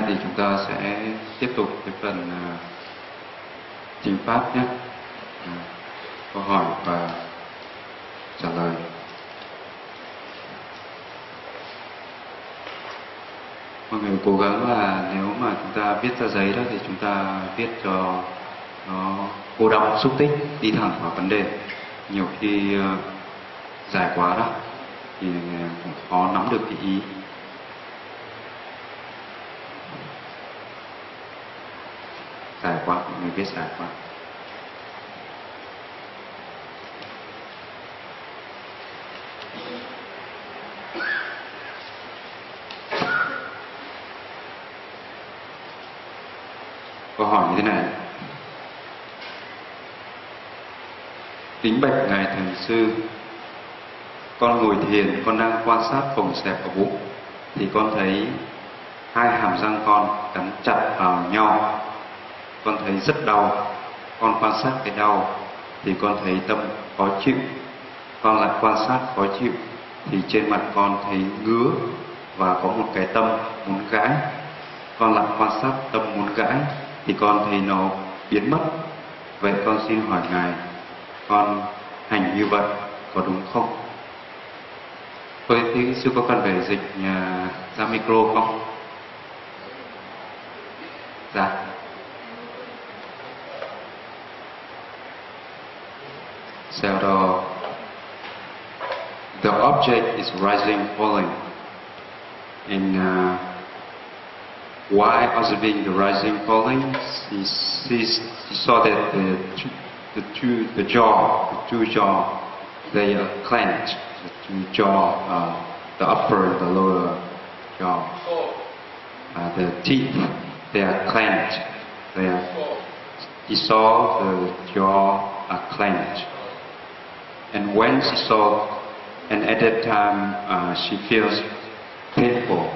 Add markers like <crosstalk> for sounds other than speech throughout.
Nay thì chúng ta sẽ tiếp tục cái phần uh, trình pháp nhé. À, câu hỏi và trả lời. Mọi người cố gắng là nếu mà chúng ta viết ra giấy đó thì chúng ta viết cho nó cô động xúc tích đi thẳng vào vấn đề. Nhiều khi uh, dài quá đó thì cũng khó nắm được cái ý dài quá người viết dài câu hỏi như thế này. Tính bạch ngài thần sư, con ngồi thiền, con đang quan sát phòng xẹp ở bụng, thì con thấy hai hàm răng con cắn chặt vào nhau con thấy rất đau. Con quan sát cái đau thì con thấy tâm khó chịu. Con lại quan sát khó chịu thì trên mặt con thấy ngứa và có một cái tâm muốn gãi. Con lại quan sát tâm muốn gãi thì con thấy nó biến mất. Vậy con xin hỏi ngài con hành như vậy có đúng không? Tôi thì sư có cần phải dịch uh, ra micro không? Dạ. So the, object is rising, falling. And uh, while observing the rising, falling, he, sees, he saw that the, the, two, the jaw, the two jaw, they are clenched, the two jaw, uh, the upper and the lower jaw. Uh, the teeth, they are clenched. They are, he saw the jaw are clenched. And when she saw, and at that time uh, she feels painful,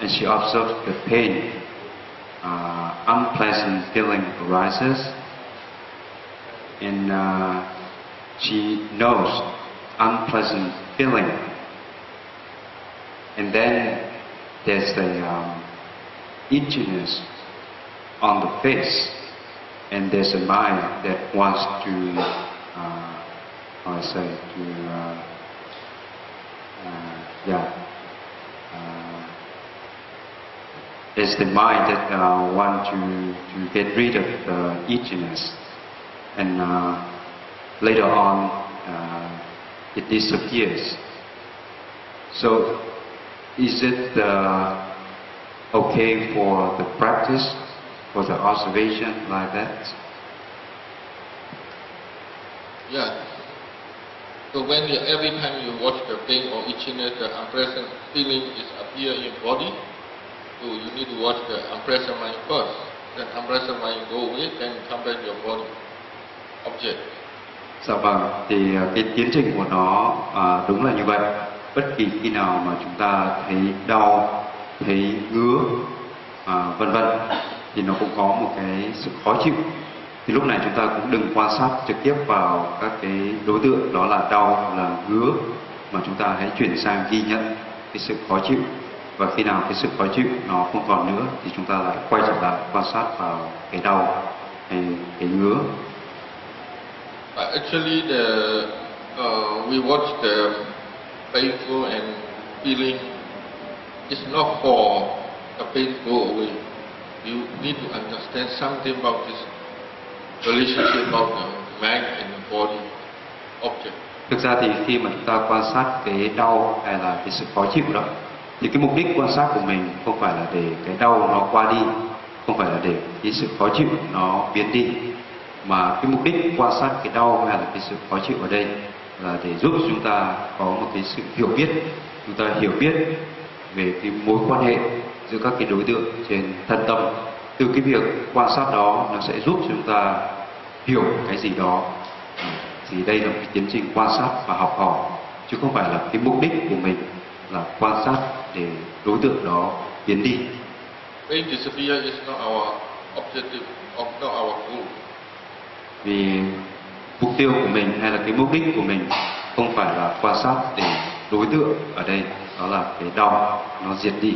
and she observes the pain, uh, unpleasant feeling arises, and uh, she knows unpleasant feeling. And then there's the um, itchiness on the face, and there's a mind that wants to I say to uh, uh, yeah uh, it's the mind that uh, want to, to get rid of the itchiness. And uh, later on uh, it disappears. So is it uh, okay for the practice for the observation like that yeah so when you, every time you watch the pain or itchiness, the unpleasant feeling is appear in body, so you need to watch the unpleasant mind first. Then unpleasant mind go away, then come back to your body object. Dạ vâng, thì à, cái tiến trình của nó à, đúng là như vậy. Bất kỳ khi nào mà chúng ta thấy đau, thấy ngứa, à, vân vân, thì nó cũng có một cái sự khó chịu thì lúc này chúng ta cũng đừng quan sát trực tiếp vào các cái đối tượng đó là đau là ngứa mà chúng ta hãy chuyển sang ghi nhận cái sự khó chịu và khi nào cái sự khó chịu nó không còn nữa thì chúng ta lại quay trở lại quan sát vào cái đau hay cái ngứa But actually, the uh, we watch the painful and feeling. is not for the pain go away. You need to understand something about this relationship of the mind and the body object. Thực ra thì khi mà chúng ta quan sát cái đau hay là cái sự khó chịu đó thì cái mục đích quan sát của mình không phải là để cái đau nó qua đi, không phải là để cái sự khó chịu nó biến đi mà cái mục đích quan sát cái đau hay là cái sự khó chịu ở đây là để giúp chúng ta có một cái sự hiểu biết chúng ta hiểu biết về cái mối quan hệ giữa các cái đối tượng trên thân tâm từ cái việc quan sát đó nó sẽ giúp chúng ta hiểu cái gì đó thì đây là một cái tiến trình quan sát và học hỏi chứ không phải là cái mục đích của mình là quan sát để đối tượng đó biến đi Pain disappear is not our objective, or not our goal. vì mục tiêu của mình hay là cái mục đích của mình không phải là quan sát để đối tượng ở đây đó là cái đau nó diệt đi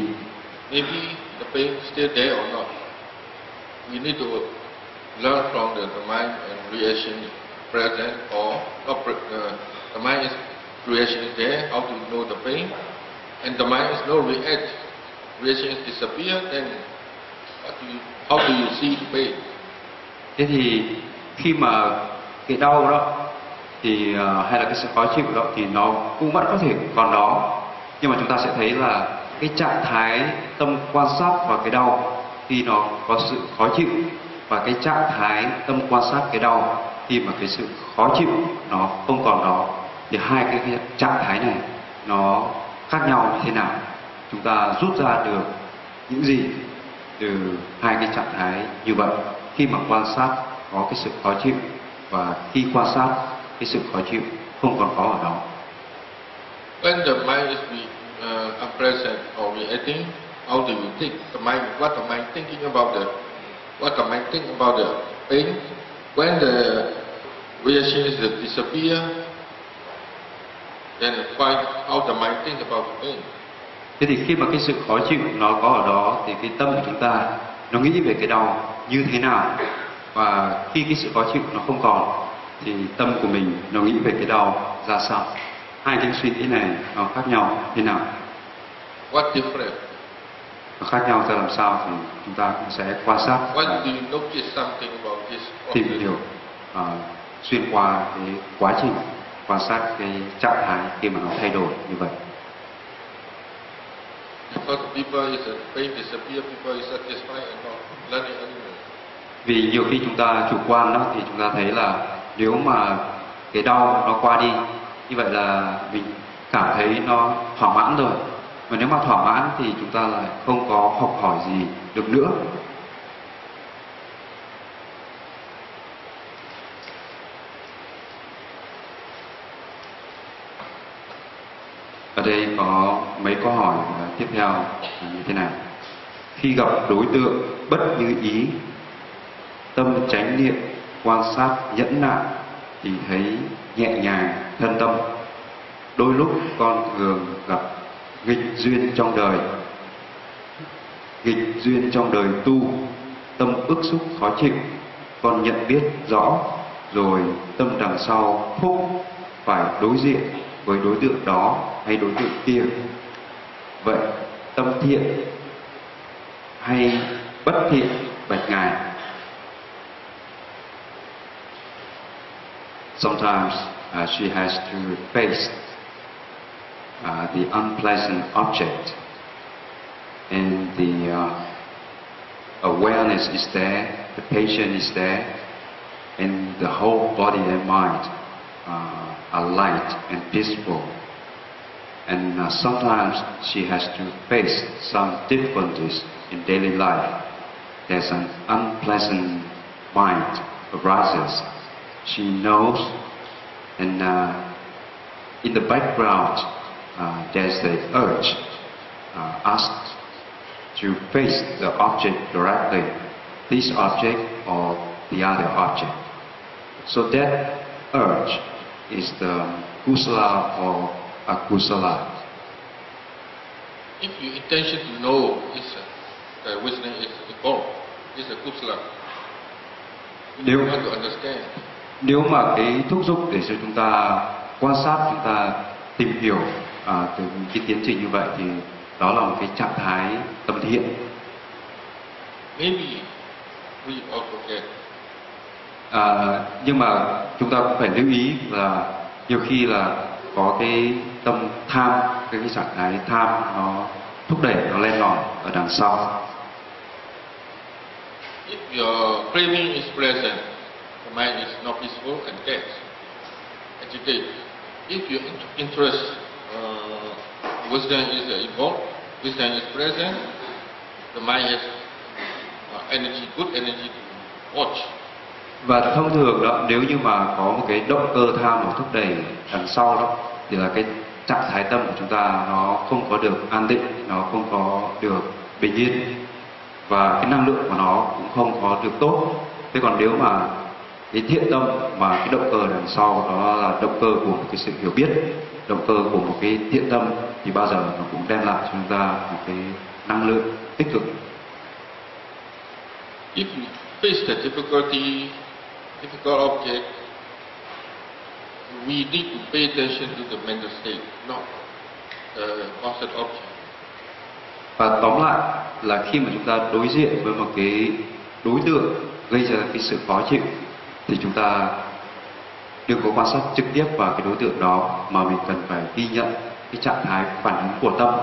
maybe the pain still there or not. We need to learn from the, the mind and reaction present or uh, uh, the mind is reaction is there, how to know the pain, and the mind is no react, reaction is disappear, then what do you, how do you see the pain? thế thì khi mà cái đau đó thì à, hay là cái sự khó chịu đó thì nó cũng vẫn có thể còn đó. Nhưng mà chúng ta sẽ thấy là cái trạng thái tâm quan sát và cái đau khi nó có sự khó chịu và cái trạng thái tâm quan sát cái đau khi mà cái sự khó chịu nó không còn đó thì hai cái, cái trạng thái này nó khác nhau như thế nào? Chúng ta rút ra được những gì từ hai cái trạng thái như vậy? Khi mà quan sát có cái sự khó chịu và khi quan sát cái sự khó chịu không còn có ở đó. When the mind is uh, unpresent or reacting, how do you think? The mind, what the mind thinking about the, what the mind think about the pain? When the reaction is disappear, then why, how the mind think about the pain? thế thì khi mà cái sự khó chịu nó có ở đó thì cái tâm của chúng ta nó nghĩ về cái đau như thế nào và khi cái sự khó chịu nó không còn thì tâm của mình nó nghĩ về cái đau ra sao hai cái suy nghĩ này nó khác nhau thế nào What different? Nó khác nhau ra làm sao thì chúng ta cũng sẽ quan sát. Và tìm hiểu à, xuyên qua cái quá trình quan sát cái trạng thái khi mà nó thay đổi như vậy. Uh, vì nhiều khi chúng ta chủ quan đó thì chúng ta thấy là nếu mà cái đau nó qua đi như vậy là mình cảm thấy nó thỏa mãn rồi và nếu mà thỏa mãn thì chúng ta lại không có học hỏi gì được nữa. Ở đây có mấy câu hỏi tiếp theo là như thế này khi gặp đối tượng bất như ý, tâm chánh niệm, quan sát nhẫn nại thì thấy nhẹ nhàng thân tâm. Đôi lúc con thường gặp nghịch duyên trong đời. Nghịch duyên trong đời tu tâm ức xúc khó chịu con nhận biết rõ rồi tâm đằng sau phúc phải đối diện với đối tượng đó hay đối tượng kia. Vậy tâm thiện hay bất thiện bạch ngài? Sometimes uh, she has to face uh, the unpleasant object and the uh, awareness is there the patient is there and the whole body and mind uh, are light and peaceful and uh, sometimes she has to face some difficulties in daily life. There's an unpleasant mind arises. She knows, and uh, in the background, uh, there's the urge uh, asked to face the object directly, this object or the other object. So that urge is the kusala or akusala. If your intention to know is uh, wisdom is involved, is a kusala. Nếu You want to understand. nếu mà cái thúc giục để cho chúng ta quan sát chúng ta tìm hiểu à, từ cái tiến trình như vậy thì đó là một cái trạng thái tâm thiện Maybe we all forget. à, nhưng mà chúng ta cũng phải lưu ý là nhiều khi là có cái tâm tham cái, cái trạng thái tham nó thúc đẩy nó lên lỏi ở đằng sau If your craving is present, the mind is not peaceful and tense, agitated. If your in- interest, uh, wisdom is uh, involved, wisdom is present, the mind has uh, energy, good energy to watch. và thông thường đó nếu như mà có một cái động cơ tham nó thúc đẩy đằng sau đó thì là cái trạng thái tâm của chúng ta nó không có được an định nó không có được bình yên. Và cái năng lượng của nó cũng không có được tốt. Thế còn nếu mà cái thiện tâm mà cái động cơ đằng sau đó là động cơ của một cái sự hiểu biết động cơ của một cái thiện tâm thì bao giờ nó cũng đem lại cho chúng ta một cái năng lượng tích cực If you face the difficulty, difficult object, we need to pay attention to the mental state, not the concept object. và tóm lại là khi mà chúng ta đối diện với một cái đối tượng gây ra cái sự khó chịu thì chúng ta đừng có quan sát trực tiếp vào cái đối tượng đó mà mình cần phải ghi nhận cái trạng thái phản ứng của tâm.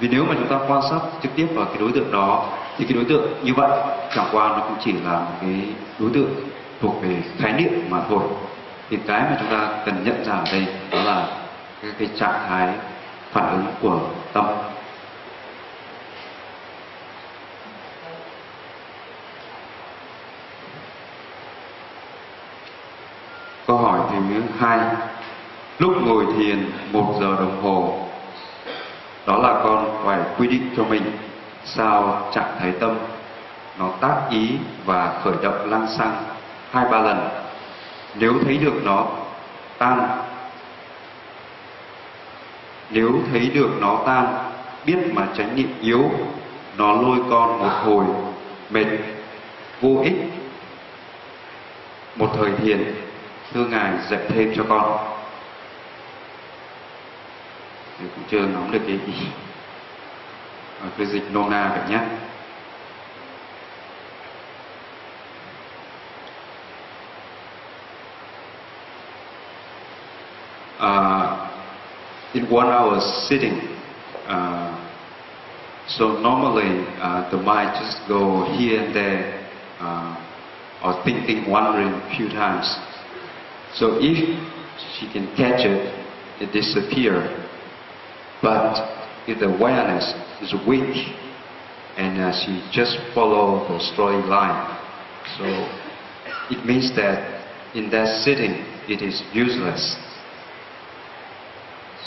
Vì nếu mà chúng ta quan sát trực tiếp vào cái đối tượng đó thì cái đối tượng như vậy chẳng qua nó cũng chỉ là một cái đối tượng thuộc về khái niệm mà thôi. Thì cái mà chúng ta cần nhận ra ở đây đó là cái, cái trạng thái phản ứng của tâm. hai, lúc ngồi thiền một giờ đồng hồ. Đó là con phải quy định cho mình sao trạng thái tâm nó tác ý và khởi động lăng xăng hai ba lần. Nếu thấy được nó tan nếu thấy được nó tan biết mà tránh niệm yếu nó lôi con một hồi mệt vô ích. Một thời thiền thưa ngài dạy thêm cho con. Thì cũng chưa nắm được cái cứ dịch nôm na vậy nhé. Uh, in one hour sitting uh, so normally uh, the mind just go here and there uh, or thinking wondering a few times so if she can catch it, it disappears. But if the awareness is weak and uh, she just follow the storyline, so it means that in that sitting it is useless.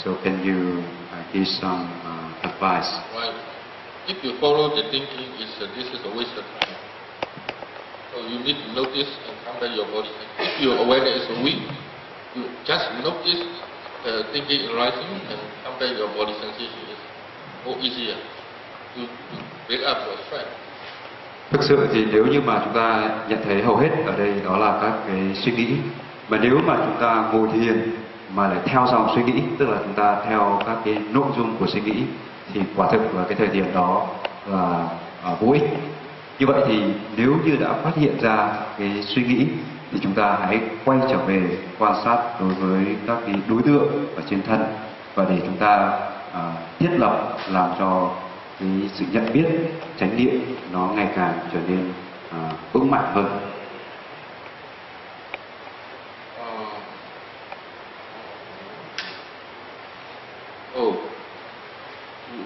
So can you uh, give some uh, advice? Right. If you follow the thinking, it's, uh, this is a waste of time. So you need to notice and calm down your body. And If your awareness is weak, you just notice the thinking arising and calm down your body sensation is more easier to, to break up your strength. Thực sự thì nếu như mà chúng ta nhận thấy hầu hết ở đây đó là các cái suy nghĩ mà nếu mà chúng ta ngồi thiền mà lại theo dòng suy nghĩ tức là chúng ta theo các cái nội dung của suy nghĩ thì quả thực là cái thời điểm đó là uh, vô ích như vậy thì nếu như đã phát hiện ra cái suy nghĩ thì chúng ta hãy quay trở về quan sát đối với các cái đối tượng ở trên thân và để chúng ta à, thiết lập làm cho cái sự nhận biết chánh niệm nó ngày càng trở nên à, vững mạnh hơn. Uh, oh,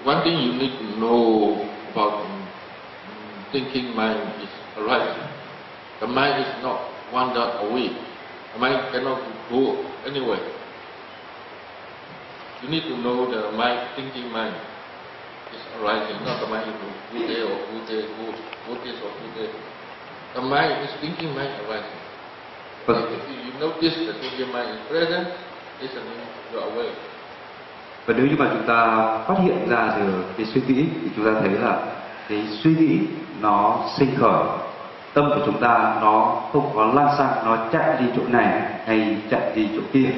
one thing you need to know about thinking mind is arising. The mind is not wander away. The mind cannot go anywhere. You need to know the mind, thinking mind is arising, not the mind is good day or good day, good, good days or good day. The mind is thinking mind arising. But If you notice the thinking mind is present, it's an you are aware. và nếu như mà chúng ta phát hiện ra được cái suy nghĩ thì chúng ta thấy là cái suy nghĩ nó sinh khởi tâm của chúng ta nó không có lan sang nó chạy đi chỗ này hay chạy đi chỗ kia.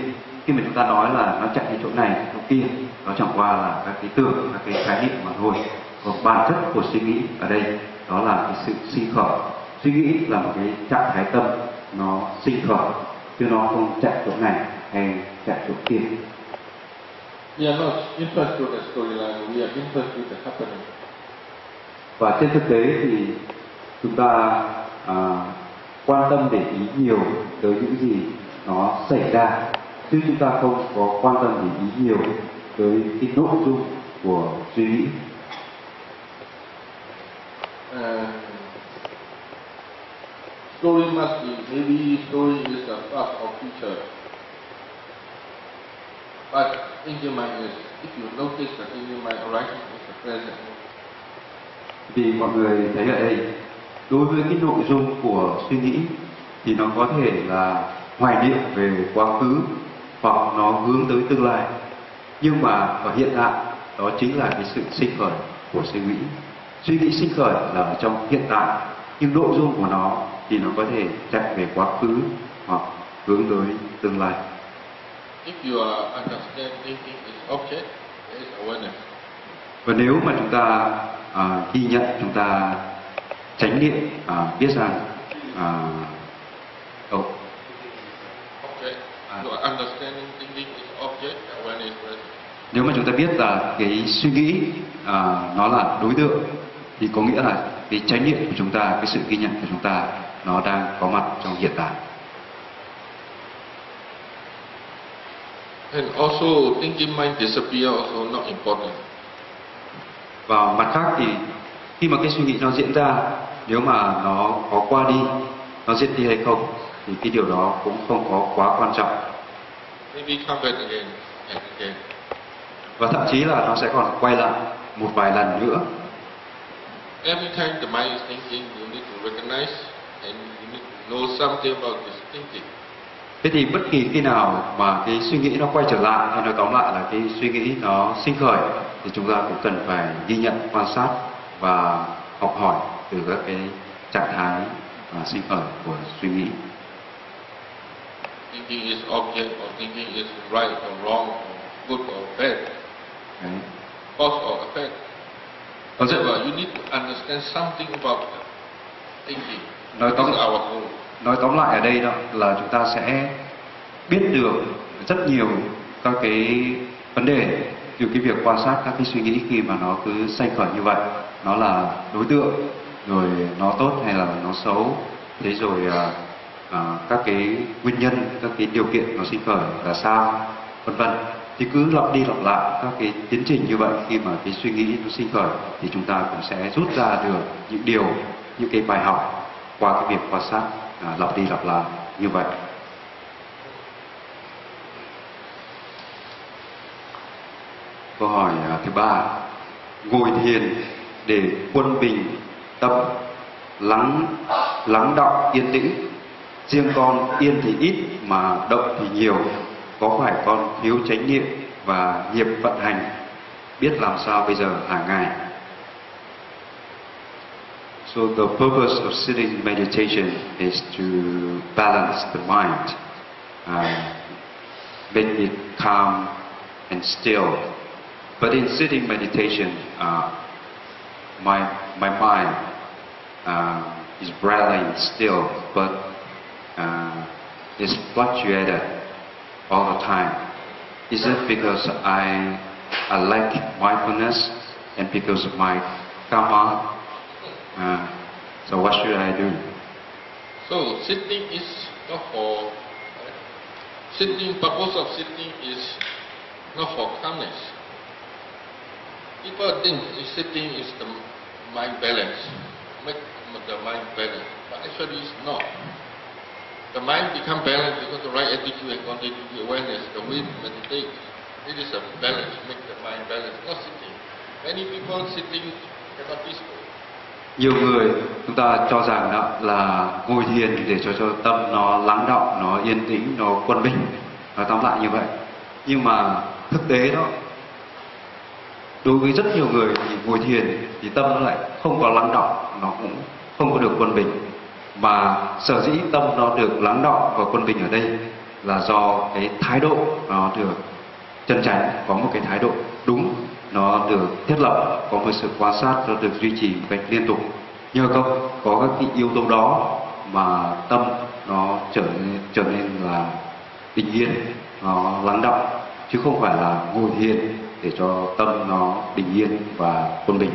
Khi mà chúng ta nói là nó chạy đi chỗ này chỗ kia nó chẳng qua là các cái tưởng các cái khái niệm mà thôi. Còn bản chất của suy nghĩ ở đây đó là cái sự sinh khởi. Suy nghĩ là một cái trạng thái tâm nó sinh khởi chứ nó không chạy chỗ này hay chạy chỗ kia. We are not interested in the storyline, we are interested in the happening và trên thực tế thì chúng ta à, quan tâm để ý nhiều tới những gì nó xảy ra chứ chúng ta không có quan tâm để ý nhiều tới cái nội dung của suy nghĩ uh, story must be, maybe story is a part of future. But in your mind is, if you notice that in your mind arising, is the present vì mọi người thấy ở đây đối với cái nội dung của suy nghĩ thì nó có thể là hoài niệm về quá khứ hoặc nó hướng tới tương lai. Nhưng mà ở hiện tại đó chính là cái sự sinh khởi của suy nghĩ. Suy nghĩ sinh khởi là ở trong hiện tại nhưng nội dung của nó thì nó có thể chạy về quá khứ hoặc hướng tới tương lai. If you are understand thinking is object, is awareness. và nếu mà chúng ta à, ghi nhận chúng ta chánh niệm à, biết rằng à, oh, nếu mà chúng ta biết là cái suy nghĩ à, nó là đối tượng thì có nghĩa là cái chánh niệm của chúng ta cái sự ghi nhận của chúng ta nó đang có mặt trong hiện tại. And also thinking mind disappear also not important. Và mặt khác thì khi mà cái suy nghĩ nó diễn ra nếu mà nó có qua đi nó diệt đi hay không thì cái điều đó cũng không có quá quan trọng. Và thậm chí là nó sẽ còn quay lại một vài lần nữa. Every time the mind is thinking, you need to recognize and you need to know something about this thinking. Thế thì bất kỳ khi nào mà cái suy nghĩ nó quay trở lại hay nói tóm lại là cái suy nghĩ nó sinh khởi thì chúng ta cũng cần phải ghi nhận quan sát và học hỏi từ các cái trạng thái à, sinh khởi của suy nghĩ Thinking is object or thinking is right or wrong or good or bad, Đấy. cause or effect. However, you need to understand something about thinking. Nói tóm our goal nói tóm lại ở đây đó là chúng ta sẽ biết được rất nhiều các cái vấn đề từ cái việc quan sát các cái suy nghĩ khi mà nó cứ xoay khởi như vậy. Nó là đối tượng rồi nó tốt hay là nó xấu. Thế rồi à, à, các cái nguyên nhân các cái điều kiện nó sinh khởi là sao vân vân. Thì cứ lặp đi lặp lại các cái tiến trình như vậy khi mà cái suy nghĩ nó sinh khởi thì chúng ta cũng sẽ rút ra được những điều những cái bài học qua cái việc quan sát à, lặp đi lặp lại như vậy. Câu hỏi à, thứ ba ngồi thiền để quân bình tâm lắng lắng động yên tĩnh. Riêng con yên thì ít mà động thì nhiều có phải con thiếu chánh niệm và nghiệp vận hành? Biết làm sao bây giờ hàng ngày? So the purpose of sitting meditation is to balance the mind, uh, make it calm and still. But in sitting meditation, uh, my my mind uh, is rattling still, but uh, is fluctuated all the time. Is it because I I lack mindfulness and because of my karma? Uh, so what should I do? So sitting is not for sitting. Purpose of sitting is not for calmness. People think sitting is the mind balance, make the mind balance, but actually it's not. The mind become balanced because the right attitude and quantitative awareness, the way to meditate, it is a balance, make the mind balance, not sitting. Many people sitting cannot peaceful. Nhiều người chúng ta cho rằng đó là ngồi thiền để cho cho tâm nó lắng động, nó yên tĩnh, nó quân bình, nó tóm lại như vậy. Nhưng mà thực tế đó, đối với rất nhiều người thì ngồi thiền thì tâm nó lại không có lắng động, nó cũng không có được quân bình. Mà sở dĩ tâm nó được lắng động và quân bình ở đây là do cái thái độ nó được chân chánh, có một cái thái độ đúng nó được thiết lập có một sự quan sát nó được duy trì một cách liên tục nhờ có có các cái yếu tố đó mà tâm nó trở nên trở nên là bình yên nó lắng động chứ không phải là ngồi thiền để cho tâm nó bình yên và quân bình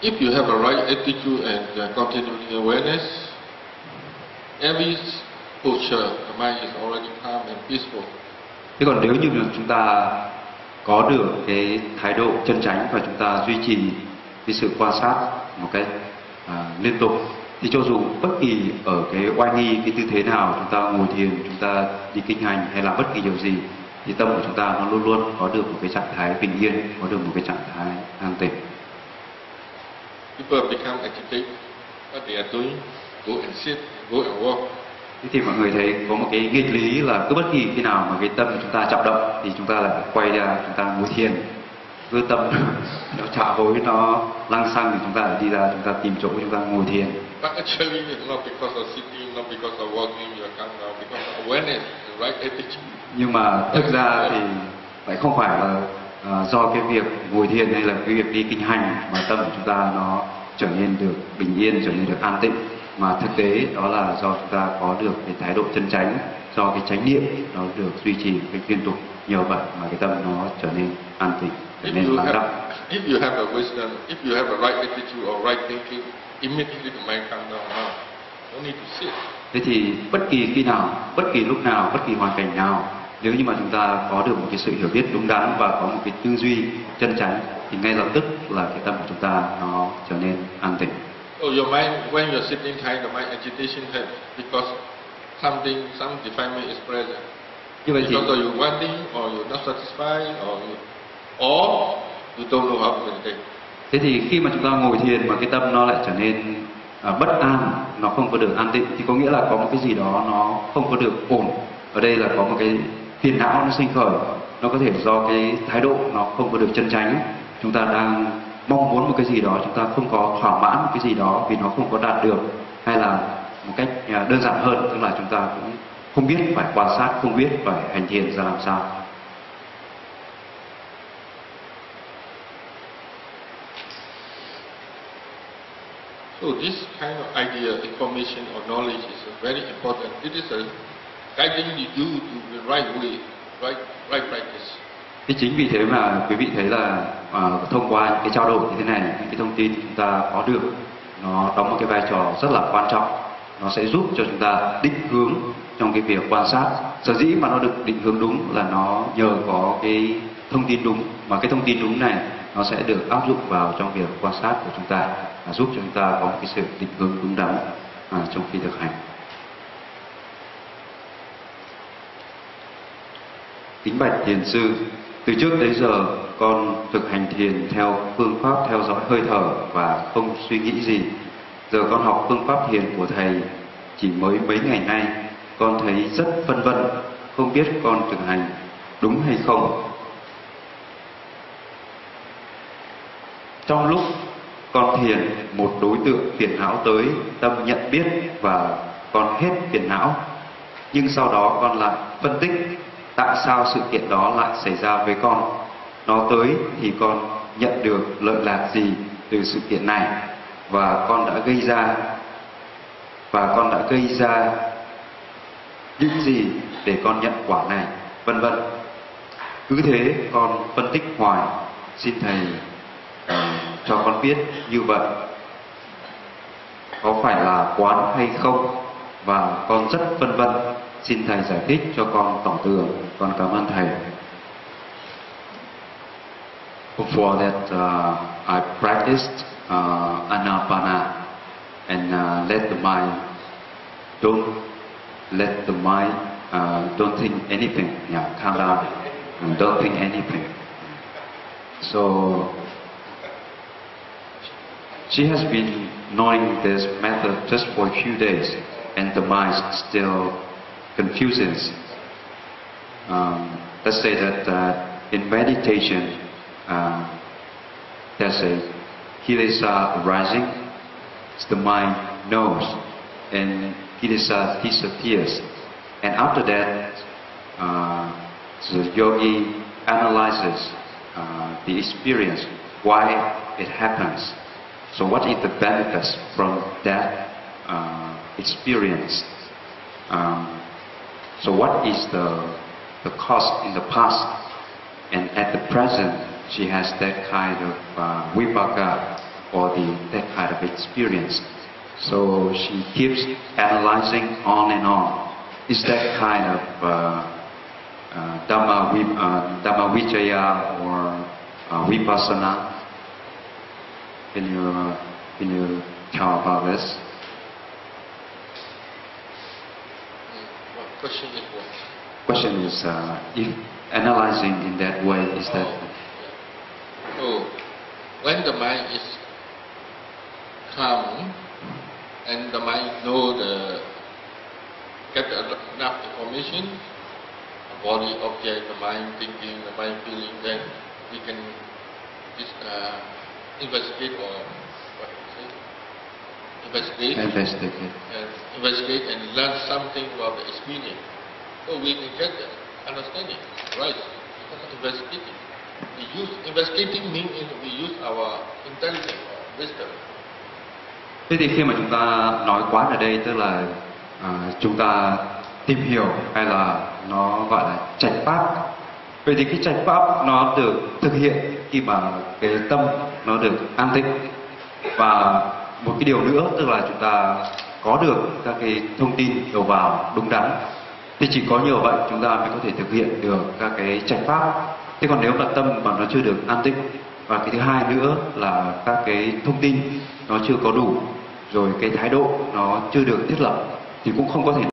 If you have a right attitude and uh, continuity awareness, every posture, the mind is already calm and peaceful. thế còn nếu như chúng ta có được cái thái độ chân chánh và chúng ta duy trì cái sự quan sát một cách à, liên tục thì cho dù bất kỳ ở cái oai nghi cái tư thế nào chúng ta ngồi thiền chúng ta đi kinh hành hay làm bất kỳ điều gì thì tâm của chúng ta nó luôn luôn có được một cái trạng thái bình yên có được một cái trạng thái an tịnh People become agitated. but they are doing, go and sit, go and walk. Thế thì mọi người thấy có một cái nghịch lý là cứ bất kỳ khi nào mà cái tâm chúng ta chậm động thì chúng ta lại quay ra chúng ta ngồi thiền. Với tâm <laughs> nó trả hối nó lăng xăng thì chúng ta lại đi ra chúng ta tìm chỗ chúng ta ngồi thiền. But actually, it's not because of sitting, not because of walking, you come down, because of awareness, the right attitude. nhưng mà thực ra thì lại không phải là à, do cái việc ngồi thiền hay là cái việc đi kinh hành mà tâm của chúng ta nó trở nên được bình yên trở nên được an tịnh mà thực tế đó là do chúng ta có được cái thái độ chân chánh do cái chánh niệm nó được duy trì cách liên tục nhờ vậy mà cái tâm nó trở nên an tịnh trở nên lắng động if you have the wisdom, if you have the right attitude or right thinking, immediately the mind comes down. Now, no need to sit. Thế thì bất kỳ khi nào, bất kỳ lúc nào, bất kỳ hoàn cảnh nào, nếu như mà chúng ta có được một cái sự hiểu biết đúng đắn và có một cái tư duy chân chánh thì ngay lập tức là cái tâm của chúng ta nó trở nên an tịnh. So your mind, when you're sitting tight, the mind agitation happens because something, some defilement is present. Như vậy thì Because of you wanting, or you're not satisfied, or you, or you don't know how to meditate. thế thì khi mà chúng ta ngồi thiền mà cái tâm nó lại trở nên à, bất an, nó không có được an tịnh thì có nghĩa là có một cái gì đó nó không có được ổn. Ở đây là có một cái phiền não nó sinh khởi, nó có thể do cái thái độ nó không có được chân chánh. Chúng ta đang mong muốn một cái gì đó chúng ta không có thỏa mãn một cái gì đó vì nó không có đạt được hay là một cách à, đơn giản hơn tức là chúng ta cũng không biết phải quan sát không biết phải hành thiền ra làm sao So this kind of idea, information or knowledge is very important. It is a guiding you to the right way, right, right practice thì chính vì thế mà quý vị thấy là à, thông qua những cái trao đổi như thế này những cái thông tin chúng ta có được nó đóng một cái vai trò rất là quan trọng. Nó sẽ giúp cho chúng ta định hướng trong cái việc quan sát. Sở dĩ mà nó được định hướng đúng là nó nhờ có cái thông tin đúng. Mà cái thông tin đúng này nó sẽ được áp dụng vào trong việc quan sát của chúng ta và giúp cho chúng ta có một cái sự định hướng đúng đắn à, trong khi thực hành. Kính bạch thiền sư, từ trước tới giờ con thực hành thiền theo phương pháp theo dõi hơi thở và không suy nghĩ gì. Giờ con học phương pháp thiền của thầy chỉ mới mấy ngày nay, con thấy rất phân vân, không biết con thực hành đúng hay không. Trong lúc con thiền, một đối tượng phiền não tới, tâm nhận biết và con hết phiền não. Nhưng sau đó con lại phân tích tại sao sự kiện đó lại xảy ra với con. Nó tới thì con nhận được lợi lạc gì từ sự kiện này? Và con đã gây ra và con đã gây ra những gì để con nhận quả này, vân vân. Cứ thế con phân tích hoài, xin thầy uh, cho con biết như vậy. Có phải là quán hay không? Và con rất vân vân. Xin thầy giải thích cho con tỏ tường. Con cảm ơn thầy. Before that uh, I practiced uh, anapana. And uh, let the mind don't let the mind uh, don't think anything. Yeah calm down. And don't think anything. So she has been knowing this method just for a few days. And the mind still confuses. Um, let's say that uh, in meditation, uh, there's a kilesa arising, the mind knows, and kilesa disappears. And after that, uh, the yogi analyzes uh, the experience, why it happens. So what is the benefits from that uh, experience? Um, so what is the, the cost in the past? And at the present, she has that kind of uh, vipaka or the, that kind of experience. So she keeps analyzing on and on. Is that kind of uh, uh, Dhamma, uh, Dhamma Vijaya or uh, Vipassana? Can you, uh, can you tell about this? Question is what? Question is, uh, if analyzing in that way, is that So, when the mind is calm and the mind know the get enough information, the body, object, the mind thinking, the mind feeling, then we can is uh, investigate or what you say? Investigate investigate and investigate and learn something about the experience. So we can get the understanding, right? Investigating. We use investigating means we use our intelligence or wisdom. Thế thì khi mà chúng ta nói quán ở đây tức là à, chúng ta tìm hiểu hay là nó gọi là trạch pháp. Vậy thì cái trạch pháp nó được thực hiện khi mà cái tâm nó được an tịnh và một cái điều nữa, tức là chúng ta có được các cái thông tin đầu vào đúng đắn. Thì chỉ có như vậy chúng ta mới có thể thực hiện được các cái trạch pháp. Thế còn nếu mà tâm mà nó chưa được an tĩnh và cái thứ hai nữa là các cái thông tin nó chưa có đủ, rồi cái thái độ nó chưa được thiết lập, thì cũng không có thể